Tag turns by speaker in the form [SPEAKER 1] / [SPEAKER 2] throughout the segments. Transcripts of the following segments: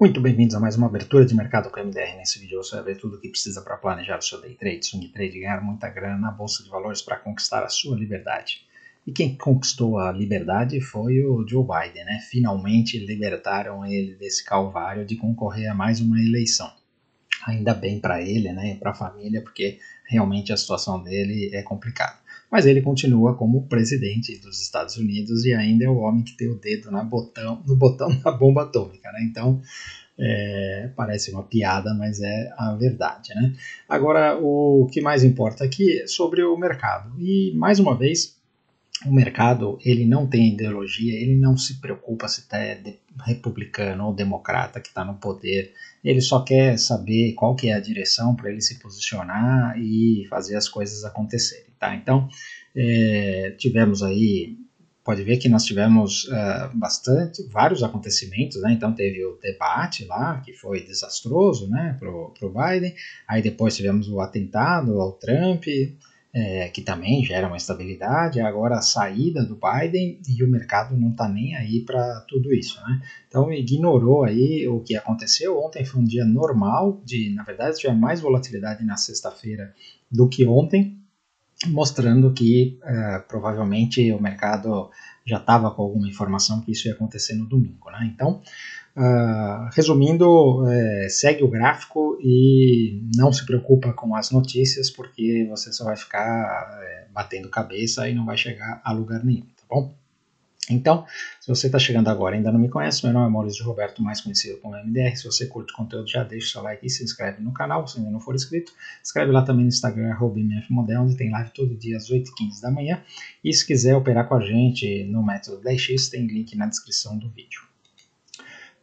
[SPEAKER 1] Muito bem-vindos a mais uma abertura de mercado com MDR. Nesse vídeo você vai ver tudo o que precisa para planejar o seu day trade, swing trade ganhar muita grana na bolsa de valores para conquistar a sua liberdade. E quem conquistou a liberdade foi o Joe Biden, né? Finalmente libertaram ele desse calvário de concorrer a mais uma eleição. Ainda bem para ele, né, e para a família, porque realmente a situação dele é complicada mas ele continua como presidente dos Estados Unidos e ainda é o homem que tem o dedo na botão, no botão da bomba atômica, né? Então, é, parece uma piada, mas é a verdade, né? Agora, o que mais importa aqui é sobre o mercado. E, mais uma vez, o mercado ele não tem ideologia, ele não se preocupa se é republicano ou democrata que está no poder, ele só quer saber qual que é a direção para ele se posicionar e fazer as coisas acontecerem, tá? Então, é, tivemos aí, pode ver que nós tivemos uh, bastante, vários acontecimentos, né? Então teve o debate lá, que foi desastroso, né, pro, pro Biden, aí depois tivemos o atentado ao Trump, é, que também gera uma estabilidade, agora a saída do Biden e o mercado não está nem aí para tudo isso, né? Então ignorou aí o que aconteceu. Ontem foi um dia normal, de na verdade tinha mais volatilidade na sexta-feira do que ontem, mostrando que uh, provavelmente o mercado já estava com alguma informação que isso ia acontecer no domingo, né? Então Uh, resumindo, é, segue o gráfico e não se preocupa com as notícias, porque você só vai ficar é, batendo cabeça e não vai chegar a lugar nenhum, tá bom? Então, se você está chegando agora e ainda não me conhece, meu nome é Maurício Roberto, mais conhecido como MDR. Se você curte o conteúdo, já deixa o seu like e se inscreve no canal, se ainda não for inscrito. Escreve lá também no Instagram, MFModel, onde tem live todo dia às 8h15 da manhã. E se quiser operar com a gente no método 10x, tem link na descrição do vídeo.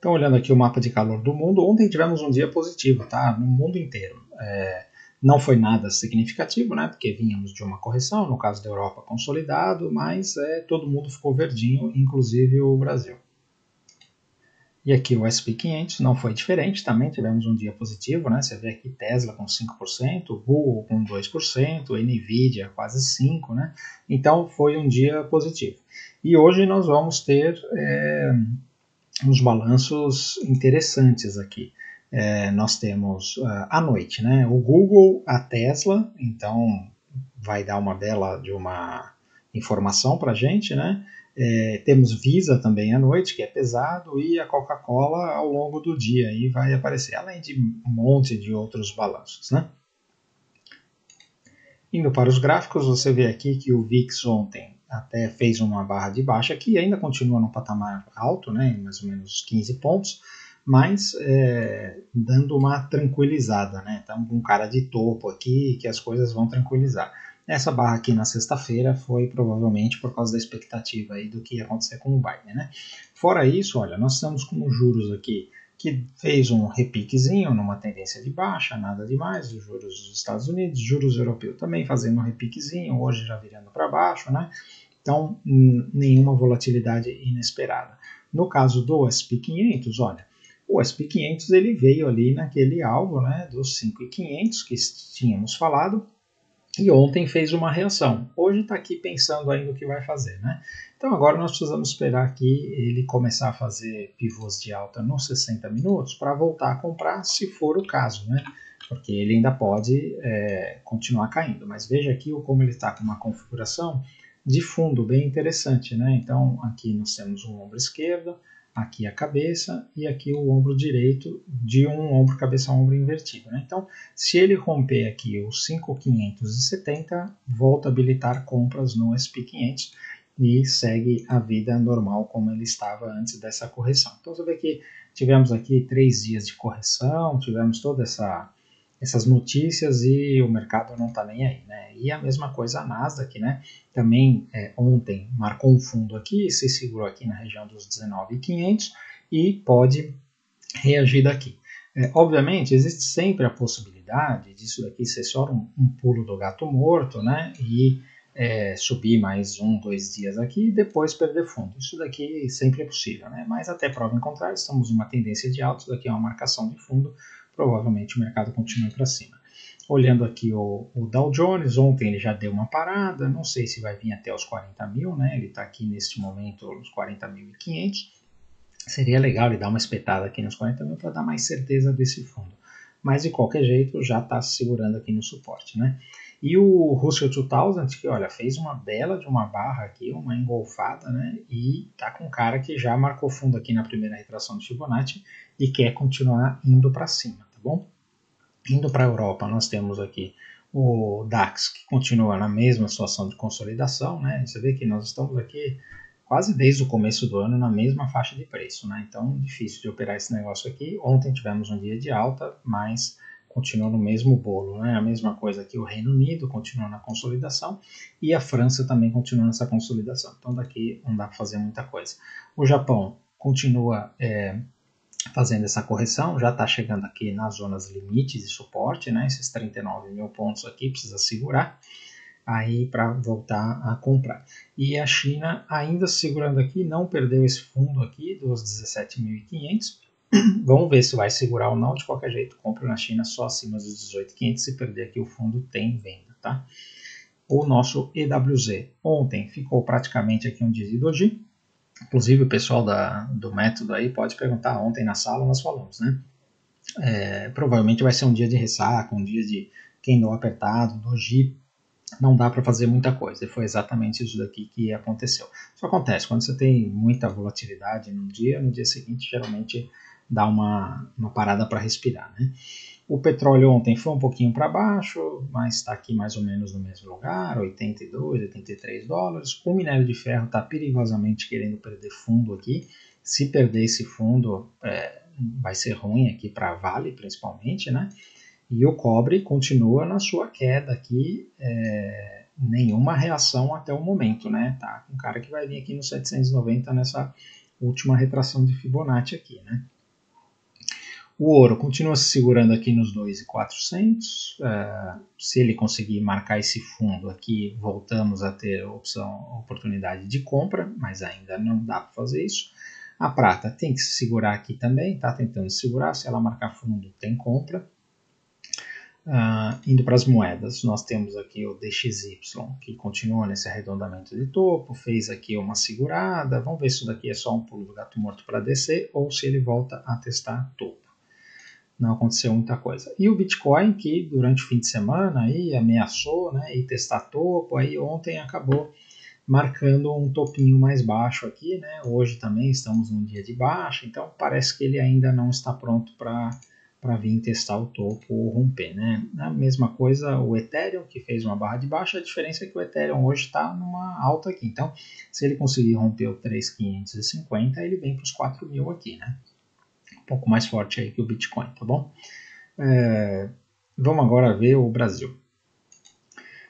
[SPEAKER 1] Então, olhando aqui o mapa de calor do mundo, ontem tivemos um dia positivo, tá? No mundo inteiro. É, não foi nada significativo, né? Porque vínhamos de uma correção, no caso da Europa consolidado, mas é, todo mundo ficou verdinho, inclusive o Brasil. E aqui o SP 500 não foi diferente, também tivemos um dia positivo, né? Você vê aqui Tesla com 5%, Google com 2%, Nvidia quase 5%, né? Então foi um dia positivo. E hoje nós vamos ter é, uns balanços interessantes aqui. É, nós temos uh, à noite, né? O Google, a Tesla, então vai dar uma bela de uma informação para a gente, né? É, temos Visa também à noite, que é pesado, e a Coca-Cola ao longo do dia aí vai aparecer, além de um monte de outros balanços, né? Indo para os gráficos, você vê aqui que o VIX ontem até fez uma barra de baixa que ainda continua no patamar alto, né, mais ou menos 15 pontos, mas é, dando uma tranquilizada, né? Estamos com um cara de topo aqui que as coisas vão tranquilizar. Essa barra aqui na sexta-feira foi provavelmente por causa da expectativa aí do que ia acontecer com o Biden, né? Fora isso, olha, nós estamos com juros aqui que fez um repiquezinho numa tendência de baixa, nada demais, os juros dos Estados Unidos, juros europeus também fazendo um repiquezinho, hoje já virando para baixo, né? Então, nenhuma volatilidade inesperada. No caso do SP 500, olha, o SP 500 ele veio ali naquele alvo, né, dos 5.500 que tínhamos falado, e ontem fez uma reação. Hoje está aqui pensando ainda o que vai fazer, né? Então agora nós precisamos esperar que ele começar a fazer pivôs de alta nos 60 minutos para voltar a comprar, se for o caso, né? Porque ele ainda pode é, continuar caindo. Mas veja aqui como ele está com uma configuração de fundo bem interessante, né? Então aqui nós temos um ombro esquerdo, aqui a cabeça e aqui o ombro direito de um ombro cabeça ombro invertido, né? Então, se ele romper aqui os 5.570, volta a habilitar compras no SP500 e segue a vida normal como ele estava antes dessa correção. Então você vê que tivemos aqui três dias de correção, tivemos toda essa essas notícias e o mercado não está nem aí, né? E a mesma coisa a Nasdaq, né? Também é, ontem marcou um fundo aqui, se segurou aqui na região dos 19.500 e pode reagir daqui. É, obviamente, existe sempre a possibilidade disso daqui ser só um, um pulo do gato morto, né? E é, subir mais um, dois dias aqui e depois perder fundo. Isso daqui sempre é possível, né? Mas até prova em contrário, estamos numa tendência de alta, isso daqui é uma marcação de fundo, provavelmente o mercado continue para cima. Olhando aqui o, o, Dow Jones, ontem ele já deu uma parada, não sei se vai vir até os 40 mil, né? Ele está aqui neste momento nos 40.500. Seria legal ele dar uma espetada aqui nos 40 mil para dar mais certeza desse fundo. Mas de qualquer jeito já está se segurando aqui no suporte, né? E o Russell 2000, que olha, fez uma bela de uma barra aqui, uma engolfada, né? E tá com um cara que já marcou fundo aqui na primeira retração de Fibonacci e quer continuar indo para cima, tá bom? Indo para a Europa, nós temos aqui o DAX, que continua na mesma situação de consolidação, né? Você vê que nós estamos aqui quase desde o começo do ano na mesma faixa de preço, né? Então, difícil de operar esse negócio aqui. Ontem tivemos um dia de alta, mas continua no mesmo bolo, né? A mesma coisa aqui o Reino Unido continua na consolidação e a França também continua nessa consolidação. Então, daqui não dá para fazer muita coisa. O Japão continua é, fazendo essa correção, já está chegando aqui nas zonas limites de suporte, né? Esses 39 mil pontos aqui precisa segurar aí para voltar a comprar. E a China ainda segurando aqui, não perdeu esse fundo aqui dos 17.500. Vamos ver se vai segurar ou não. De qualquer jeito, compra na China só acima dos 18.500. Se perder aqui o fundo, tem venda, tá? O nosso EWZ ontem ficou praticamente aqui um dia de doji. Inclusive o pessoal da, do método aí pode perguntar. Ontem na sala nós falamos, né? É, provavelmente vai ser um dia de ressaca, um dia de candle apertado, doji não dá para fazer muita coisa. E foi exatamente isso daqui que aconteceu. Isso acontece quando você tem muita volatilidade no dia, no dia seguinte geralmente dá uma, uma parada para respirar. Né? O petróleo ontem foi um pouquinho para baixo, mas está aqui mais ou menos no mesmo lugar, 82, 83 dólares. O minério de ferro está perigosamente querendo perder fundo aqui. Se perder esse fundo, é, vai ser ruim aqui para Vale, principalmente, né? E o cobre continua na sua queda aqui, é, nenhuma reação até o momento, né? Tá um cara que vai vir aqui no 790 nessa última retração de Fibonacci aqui, né? O ouro continua se segurando aqui nos 2,400. É, se ele conseguir marcar esse fundo aqui, voltamos a ter opção, oportunidade de compra, mas ainda não dá para fazer isso. A prata tem que se segurar aqui também, está tentando segurar. Se ela marcar fundo, tem compra. Uh, indo para as moedas, nós temos aqui o DXY, que continua nesse arredondamento de topo, fez aqui uma segurada, vamos ver se isso daqui é só um pulo do gato morto para descer ou se ele volta a testar topo. Não aconteceu muita coisa. E o Bitcoin, que durante o fim de semana aí ameaçou né, e testar topo, aí ontem acabou marcando um topinho mais baixo aqui, né? Hoje também estamos num dia de baixa, então parece que ele ainda não está pronto para vir testar o topo ou romper, né? A mesma coisa o Ethereum, que fez uma barra de baixa, a diferença é que o Ethereum hoje está numa alta aqui. Então, se ele conseguir romper o 3.550, ele vem para os 4.000 aqui, né? Pouco mais forte aí que o Bitcoin, tá bom? É, vamos agora ver o Brasil.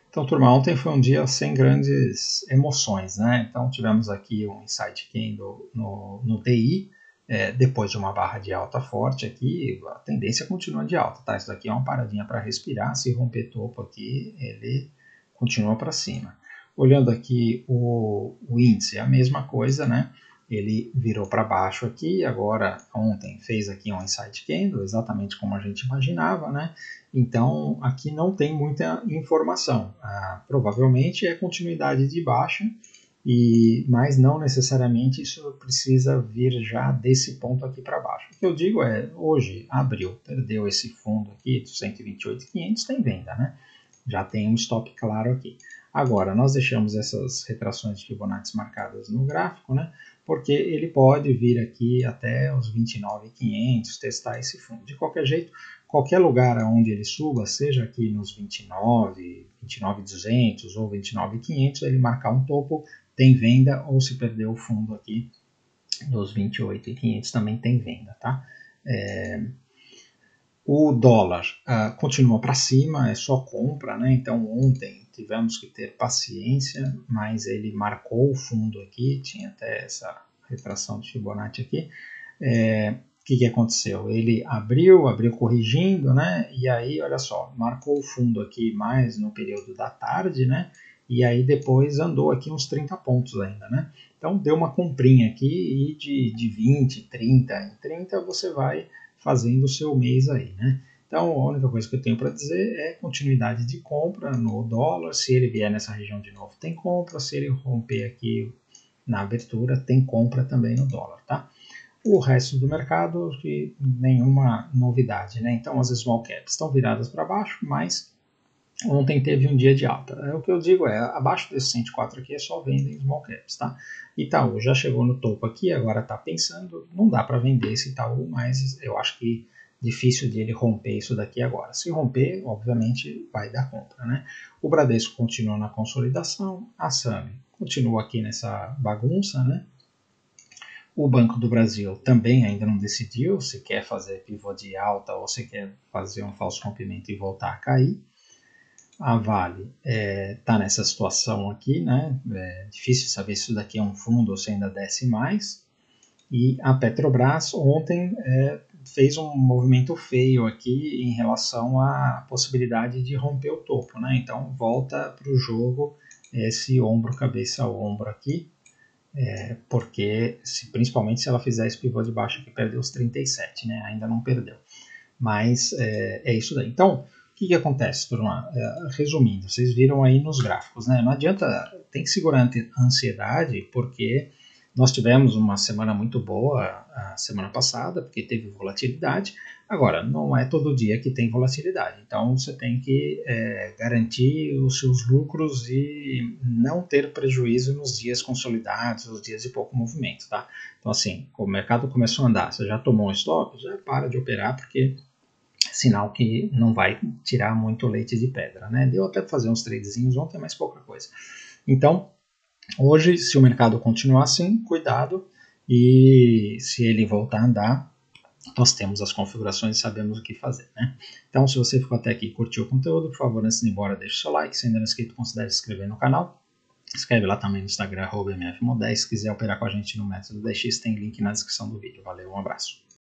[SPEAKER 1] Então, turma, ontem foi um dia sem grandes emoções, né? Então, tivemos aqui um insight candle no, no DI, é, depois de uma barra de alta forte aqui, a tendência continua de alta, tá? Isso daqui é uma paradinha para respirar, se romper topo aqui, ele continua para cima. Olhando aqui o, o índice, é a mesma coisa, né? Ele virou para baixo aqui, agora ontem fez aqui um inside candle, exatamente como a gente imaginava, né? Então aqui não tem muita informação. Ah, provavelmente é continuidade de baixa, e, mas não necessariamente isso precisa vir já desse ponto aqui para baixo. O que eu digo é, hoje abriu, perdeu esse fundo aqui dos 128,500, tem venda, né? Já tem um stop claro aqui. Agora, nós deixamos essas retrações de Fibonacci marcadas no gráfico, né? Porque ele pode vir aqui até os 29,500, testar esse fundo. De qualquer jeito, qualquer lugar onde ele suba, seja aqui nos 29, 29,200 ou 29,500, ele marcar um topo, tem venda, ou se perdeu o fundo aqui dos 28,500 também tem venda, tá? É, o dólar uh, continua para cima, é só compra, né? Então ontem tivemos que ter paciência, mas ele marcou o fundo aqui, tinha até essa retração de Fibonacci aqui. É, o que, que aconteceu? Ele abriu, abriu corrigindo, né? E aí, olha só, marcou o fundo aqui mais no período da tarde, né? e aí depois andou aqui uns 30 pontos ainda, né? Então deu uma comprinha aqui e de, de 20, 30 em 30 você vai fazendo o seu mês aí, né? Então a única coisa que eu tenho para dizer é continuidade de compra no dólar, se ele vier nessa região de novo tem compra, se ele romper aqui na abertura tem compra também no dólar, tá? O resto do mercado, que nenhuma novidade, né? Então as small caps estão viradas para baixo, mas ontem teve um dia de alta. É, o que eu digo é, abaixo desse 104 aqui é só venda em small caps, tá? Itaú já chegou no topo aqui, agora está pensando, não dá para vender esse Itaú, mas eu acho que difícil de ele romper isso daqui agora. Se romper, obviamente vai dar compra, né? O Bradesco continua na consolidação, a SAMI continua aqui nessa bagunça, né? O Banco do Brasil também ainda não decidiu se quer fazer pivô de alta ou se quer fazer um falso rompimento e voltar a cair. A Vale está é, tá nessa situação aqui, né? É difícil saber se isso daqui é um fundo ou se ainda desce mais. E a Petrobras ontem é, fez um movimento feio aqui em relação à possibilidade de romper o topo, né? Então volta para o jogo esse ombro cabeça ombro aqui, é, porque se, principalmente se ela fizer esse pivô de baixo aqui, perdeu os 37, né? Ainda não perdeu. Mas é, é isso daí. Então, que, que acontece, turma? É, resumindo, vocês viram aí nos gráficos, né? Não adianta, tem que segurar a ansiedade, porque nós tivemos uma semana muito boa a semana passada, porque teve volatilidade. Agora, não é todo dia que tem volatilidade, então você tem que é, garantir os seus lucros e não ter prejuízo nos dias consolidados, nos dias de pouco movimento, tá? Então, assim, o mercado começou a andar, você já tomou um stop, já para de operar, porque sinal que não vai tirar muito leite de pedra, né? Deu até para fazer uns tradezinhos ontem, mas pouca coisa. Então, hoje, se o mercado continuar assim, cuidado, e se ele voltar a andar, nós temos as configurações e sabemos o que fazer, né? Então, se você ficou até aqui e curtiu o conteúdo, por favor, antes de ir embora, deixe seu like, se ainda não é inscrito, considere se inscrever no canal. Escreve lá também no Instagram, mfmo10. Se quiser operar com a gente no método 10x, tem link na descrição do vídeo. Valeu, um abraço.